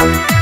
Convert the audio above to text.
Bye.